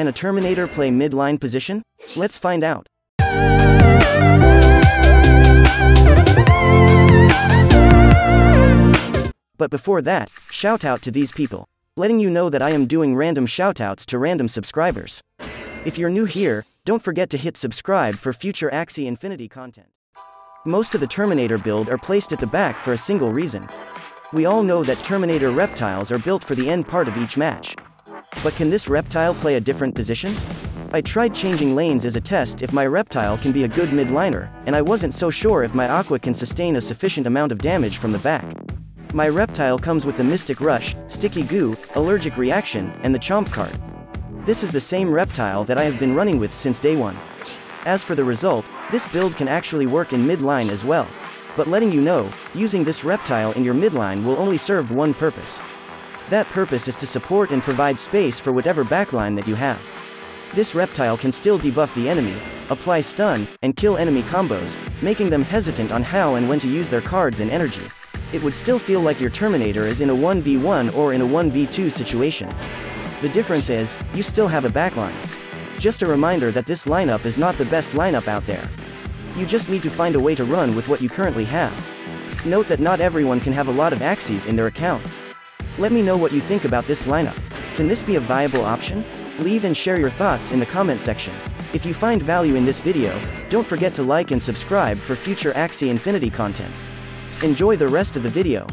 Can a Terminator play mid-line position? Let's find out. But before that, shout out to these people. Letting you know that I am doing random shoutouts to random subscribers. If you're new here, don't forget to hit subscribe for future Axie Infinity content. Most of the Terminator build are placed at the back for a single reason. We all know that Terminator reptiles are built for the end part of each match. But can this reptile play a different position? I tried changing lanes as a test if my reptile can be a good mid-liner, and I wasn't so sure if my aqua can sustain a sufficient amount of damage from the back. My reptile comes with the Mystic Rush, Sticky Goo, Allergic Reaction, and the Chomp card. This is the same reptile that I have been running with since day one. As for the result, this build can actually work in mid-line as well. But letting you know, using this reptile in your midline will only serve one purpose. That purpose is to support and provide space for whatever backline that you have. This reptile can still debuff the enemy, apply stun, and kill enemy combos, making them hesitant on how and when to use their cards and energy it would still feel like your Terminator is in a 1v1 or in a 1v2 situation. The difference is, you still have a backline. Just a reminder that this lineup is not the best lineup out there. You just need to find a way to run with what you currently have. Note that not everyone can have a lot of axies in their account. Let me know what you think about this lineup. Can this be a viable option? Leave and share your thoughts in the comment section. If you find value in this video, don't forget to like and subscribe for future Axie Infinity content. Enjoy the rest of the video.